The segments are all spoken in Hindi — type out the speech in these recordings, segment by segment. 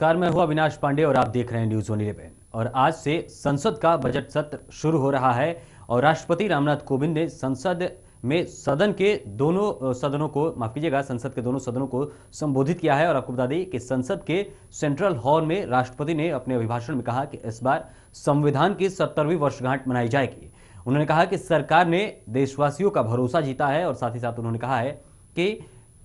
नमस्कार, मैं हूँ अविनाश पांडे और आप देख रहे हैं न्यूज़ वन इलेवन और आज से संसद का बजट सत्र शुरू हो रहा है और राष्ट्रपति रामनाथ कोविंद ने संसद में सदन के दोनों सदनों को, माफ़ कीजिएगा, संसद के दोनों सदनों को संबोधित किया है। और आपको बता दें कि संसद के सेंट्रल हॉल में राष्ट्रपति ने अपने अभिभाषण में कहा कि इस बार संविधान की सत्तरवीं वर्षगांठ मनाई जाएगी। उन्होंने कहा कि सरकार ने देशवासियों का भरोसा जीता है और साथ ही साथ उन्होंने कहा है कि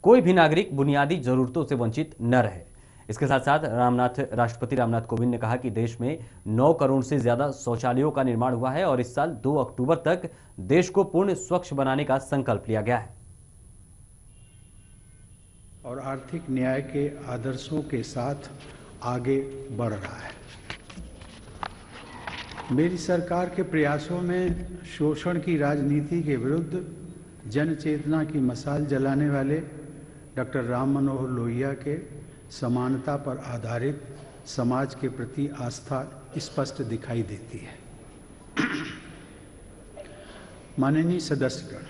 कोई भी नागरिक बुनियादी जरूरतों से वंचित न रहे। इसके साथ साथ रामनाथ, राष्ट्रपति रामनाथ कोविंद ने कहा कि देश में 9 करोड़ से ज़्यादा शौचालयों का निर्माण हुआ है और इस साल 2 अक्टूबर तक देश को पूर्ण स्वच्छ बनाने का संकल्प लिया गया है। और आर्थिक न्याय के आदर्शों के साथ आगे बढ़ रहा है। मेरी सरकार के प्रयासों में शोषण की राजनीति के विरुद्ध जन चेतना की मसाल जलाने वाले डॉक्टर राम मनोहर लोहिया के समानता पर आधारित समाज के प्रति आस्था स्पष्ट दिखाई देती है। माननीय सदस्यगण,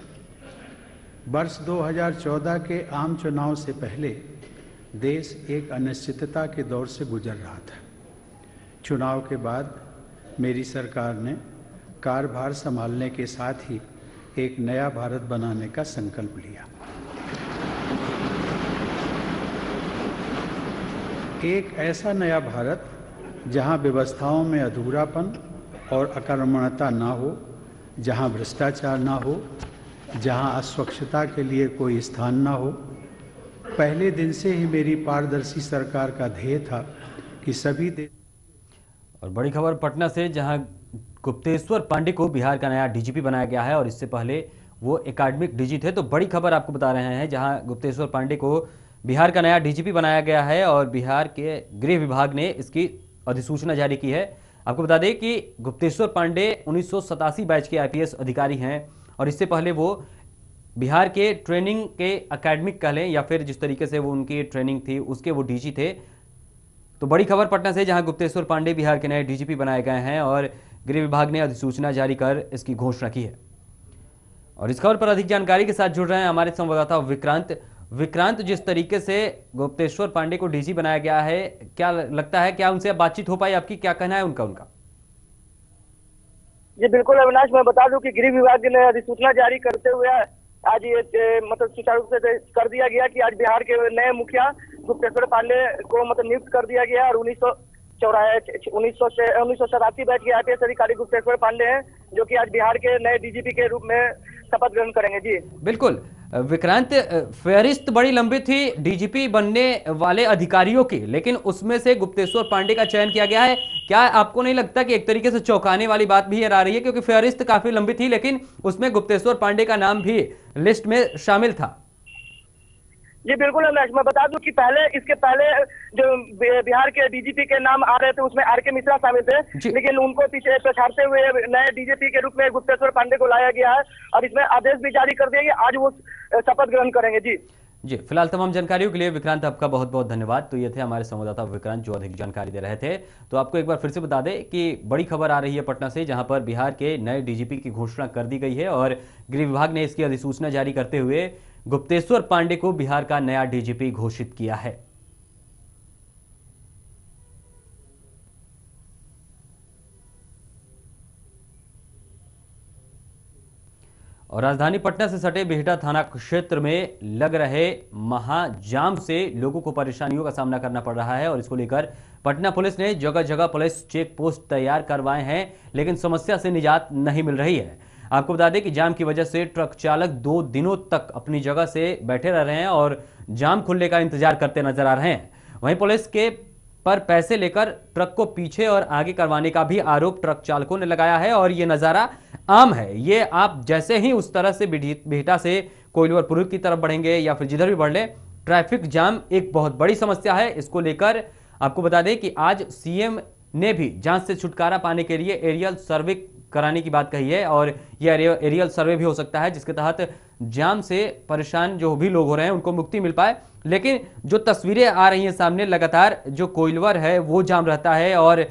वर्ष 2014 के आम चुनाव से पहले देश एक अनिश्चितता के दौर से गुजर रहा था। चुनाव के बाद मेरी सरकार ने कारभार संभालने के साथ ही एक नया भारत बनाने का संकल्प लिया। एक ऐसा नया भारत, जहाँ व्यवस्थाओं में अधूरापन और अकर्मणता ना हो, जहाँ भ्रष्टाचार ना हो, जहाँ अस्वच्छता के लिए कोई स्थान ना हो, पहले दिन से ही मेरी पारदर्शी सरकार का ध्येय था कि सभी देश और बड़ी खबर, पटना से, जहाँ गुप्तेश्वर पांडे को बिहार का नया डीजीपी बनाया गया है और इससे पहले वो एकेडमिक डीजी थे तो बड़ी खबर आपको बता रहे हैं, जहाँ गुप्तेश्वर पांडे को बिहार का नया डीजीपी बनाया गया है और बिहार के गृह विभाग ने इसकी अधिसूचना जारी की है। आपको बता दें कि गुप्तेश्वर पांडे उन्नीस सौ सतासी बैच के आईपीएस अधिकारी हैं और इससे पहले वो बिहार के ट्रेनिंग के अकेडमिक कह लें या फिर जिस तरीके से वो उनकी ट्रेनिंग थी, उसके वो डीजी थे। तो बड़ी खबर पटना से, जहाँ गुप्तेश्वर पांडे बिहार के नए डीजीपी बनाए गए हैं और गृह विभाग ने अधिसूचना जारी कर इसकी घोषणा की है। और इस खबर पर अधिक जानकारी के साथ जुड़ रहे हैं हमारे संवाददाता विक्रांत विक्रांत, जिस तरीके से गुप्तेश्वर पांडे को डीजी बनाया गया है, क्या लगता है, क्या उनसे बातचीत हो पाई? आपकी क्या कहना है उनका उनका? जी, बिल्कुल अविनाश, मैं बता दूँ कि गृह विभाग ने अधिसूचना जारी करते हुए आज ये मतलब सुचारू रूप से कर दिया गया कि आज बिहार के नए मुखिया गुप्तेश्वर पांडे को मतलब नियुक्त कर दिया गया और उन्नीस सौ चौराहे उन्नीस सौ उन्नीस सौ सतासी के आईपीएस अधिकारी गुप्तेश्वर पांडे हैं, जो कि आज बिहार के नए डीजीपी के रूप में शपथ ग्रहण करेंगे, जी। बिल्कुल। विक्रांत फेहरिस्त बड़ी लंबी थी डीजीपी बनने वाले अधिकारियों की, लेकिन उसमें से गुप्तेश्वर पांडे का चयन किया गया है। क्या आपको नहीं लगता कि एक तरीके से चौंकाने वाली बात भी आ रही है? क्योंकि फेहरिस्त काफ़ी लंबी थी, लेकिन उसमें गुप्तेश्वर पांडे का नाम भी लिस्ट में शामिल था। जी बिल्कुल अमेश मैं बता दूँ कि पहले इसके पहले जो बिहार के डीजीपी के नाम आ रहे थे उसमें आर के मिश्रा शामिल थे। लेकिन उनको पीछे पछाड़ते हुए नए डीजीपी के रूप में गुप्तेश्वर पांडे को लाया गया है और इसमें आदेश भी जारी कर दिया आज वो शपथ ग्रहण करेंगे। जी। जी फ़िलहाल तमाम जानकारियों के लिए विक्रांत आपका बहुत बहुत धन्यवाद। तो ये थे हमारे संवाददाता विक्रांत जो अधिक जानकारी दे रहे थे। तो आपको एक बार फिर से बता दें कि बड़ी खबर आ रही है पटना से जहाँ पर बिहार के नए डीजीपी की घोषणा कर दी गई है और गृह विभाग ने इसकी अधिसूचना जारी करते हुए गुप्तेश्वर पांडे को बिहार का नया डीजीपी घोषित किया है। और राजधानी पटना से सटे बिहटा थाना क्षेत्र में लग रहे महाजाम से लोगों को परेशानियों का सामना करना पड़ रहा है और इसको लेकर पटना पुलिस ने जगह जगह पुलिस चेक पोस्ट तैयार करवाए हैं, लेकिन समस्या से निजात नहीं मिल रही है। आपको बता दें कि जाम की वजह से ट्रक चालक दो दिनों तक अपनी जगह से बैठे रह रहे हैं और जाम खुलने का इंतज़ार करते नज़र आ रहे हैं। वहीं पुलिस के पर पैसे लेकर ट्रक को पीछे और आगे करवाने का भी आरोप ट्रक चालकों ने लगाया है और ये नज़ारा आम है। ये आप जैसे ही उस तरह से बेहटा से कोयलवरपुर की तरफ़ बढ़ेंगे या फिर जिधर भी बढ़ लें, ट्रैफ़िक जाम एक बहुत बड़ी समस्या है। इसको लेकर आपको बता दें कि आज सीएम ने भी जाँच से छुटकारा पाने के लिए एरियल सर्वे कराने की बात कही है और यह एरियल सर्वे भी हो सकता है, जिसके तहत जाम से परेशान जो भी लोग हो रहे हैं, उनको मुक्ति मिल पाए। लेकिन जो तस्वीरें आ रही हैं सामने, लगातार जो कोयलवर है, वो जाम रहता है और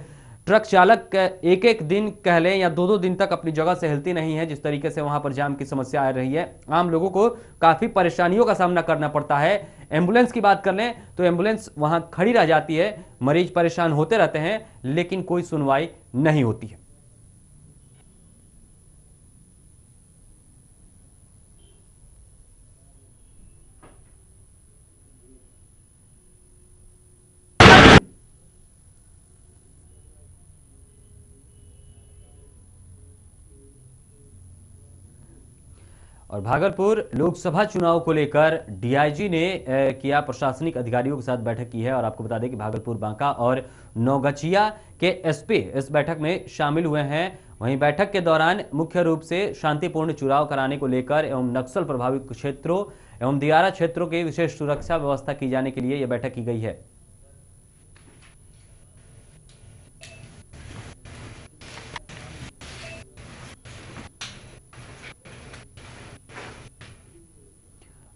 ट्रक चालक एक एक दिन कह लें या दो दो दिन तक अपनी जगह से हिलती नहीं है, जिस तरीके से वहाँ पर जाम की समस्या आ रही है। आम लोगों को काफ़ी परेशानियों का सामना करना पड़ता है। एंबुलेंस की बात कर लें तो एंबुलेंस वहाँ खड़ी रह जाती है। मरीज़ परेशान होते रहते हैं, लेकिन कोई सुनवाई नहीं होती है। और भागलपुर लोकसभा चुनाव को लेकर डीआईजी ने किया प्रशासनिक अधिकारियों के साथ बैठक की है और आपको बता दें कि भागलपुर बांका और नौगछिया के एसपी इस बैठक में शामिल हुए हैं। वहीं बैठक के दौरान मुख्य रूप से शांतिपूर्ण चुनाव कराने को लेकर एवं नक्सल प्रभावित क्षेत्रों एवं दियारा क्षेत्रों की विशेष सुरक्षा व्यवस्था की जाने के लिए यह बैठक की गई है।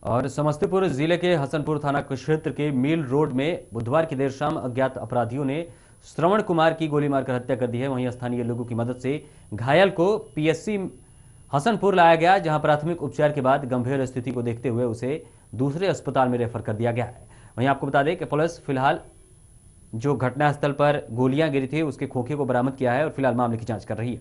और समस्तीपुर ज़िले के हसनपुर थाना क्षेत्र के मील रोड में बुधवार की देर शाम अज्ञात अपराधियों ने श्रवण कुमार की गोली मारकर हत्या कर दी है। वहीं स्थानीय लोगों की मदद से घायल को पीएससी हसनपुर लाया गया, जहाँ प्राथमिक उपचार के बाद गंभीर स्थिति को देखते हुए उसे दूसरे अस्पताल में रेफर कर दिया गया है। वहीं आपको बता दें कि पुलिस फ़िलहाल जो घटनास्थल पर गोलियाँ गिरी थी, उसके खोखे को बरामद किया है और फ़िलहाल मामले की जाँच कर रही है।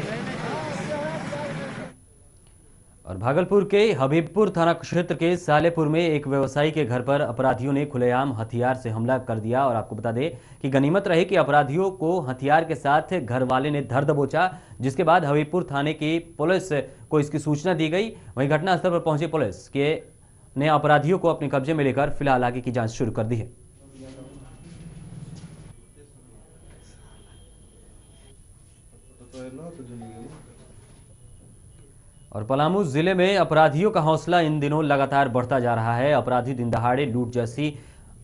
और भागलपुर के हबीबपुर थाना क्षेत्र के सालेपुर में एक व्यवसायी के घर पर अपराधियों ने खुलेआम हथियार से हमला कर दिया और आपको बता दें कि गनीमत रही कि अपराधियों को हथियार के साथ घर वाले ने धर दबोचा, जिसके बाद हबीबपुर थाने की पुलिस को इसकी सूचना दी गई। वहीं घटनास्थल पर पहुँची पुलिस के ने अपराधियों को अपने कब्जे में लेकर फ़िलहाल आगे की जाँच शुरू कर दी है। और पलामू ज़िले में अपराधियों का हौसला इन दिनों लगातार बढ़ता जा रहा है। अपराधी दिन दहाड़े लूट जैसी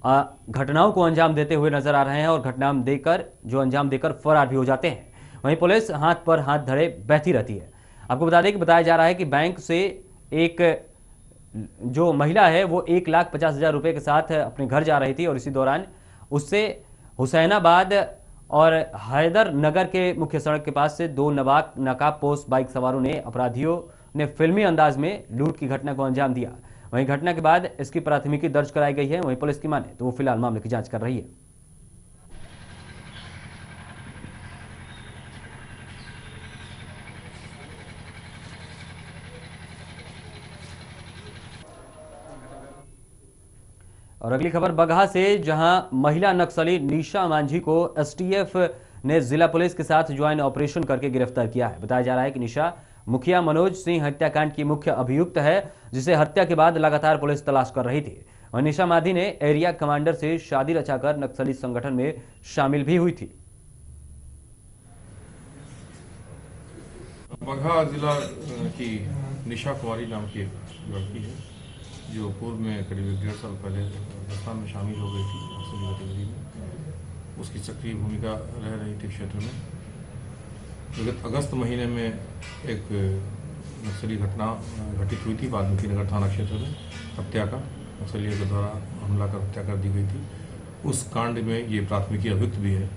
घटनाओं को अंजाम देते हुए नज़र आ रहे हैं और घटना देकर, जो अंजाम देकर फरार भी हो जाते हैं। वहीं पुलिस हाथ पर हाथ धरे बहती रहती है। आपको बता दें कि बताया जा रहा है कि बैंक से एक, जो महिला है, वो एक लाख पचास हज़ार रुपये के साथ अपने घर जा रही थी और इसी दौरान उससे हुसैनाबाद और हैदर नगर के मुख्य सड़क के पास से दो नवाक नकाब पोस्ट बाइक सवारों ने अपराधियों ने फिल्मी अंदाज में लूट की घटना को अंजाम दिया। वहीं घटना के बाद इसकी प्राथमिकी दर्ज कराई गई है, वहीं पुलिस की माने तो वो फ़िलहाल मामले की जाँच कर रही है। और अगली खबर, बगहा से जहाँ महिला नक्सली निशा मांझी को एसटीएफ ने जिला पुलिस के साथ ज्वाइन ऑपरेशन करके गिरफ़्तार किया है। बताया जा रहा है कि निशा मुखिया मनोज सिंह हत्याकांड की मुख्य अभियुक्त है, जिसे हत्या के बाद लगातार पुलिस तलाश कर रही थी। निशा माधी ने एरिया कमांडर से शादी रचाकर नक्सली संगठन में शामिल भी हुई थी। बगहा जिला की निशा कुमारी नाम की लड़की है, जो पूर्व में करीब डेढ़ साल पहले हिंदुस्तान में शामिल हो गई थी, नक्सली गतिविधि में। उसकी सक्रिय भूमिका रह रही थी क्षेत्र में। विगत अगस्त महीने में एक नक्सली घटना घटित हुई थी वाल्मीकि नगर थाना क्षेत्र में, हत्या का। नक्सलियों के द्वारा हमला कर हत्या कर दी गई थी। उस कांड में ये प्राथमिकी अभियुक्त भी है।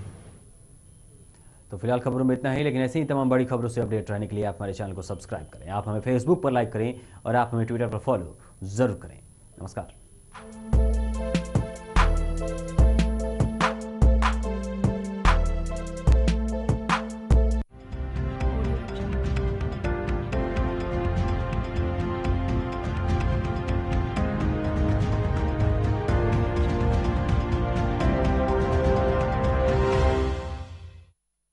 तो फ़िलहाल खबरों में इतना ही, लेकिन ऐसी ही तमाम बड़ी खबरों से अपडेट रहने के लिए आप हमारे चैनल को सब्सक्राइब करें। आप हमें फेसबुक पर लाइक करें और आप हमें ट्विटर पर फॉलो ज़रूर करें। नमस्कार।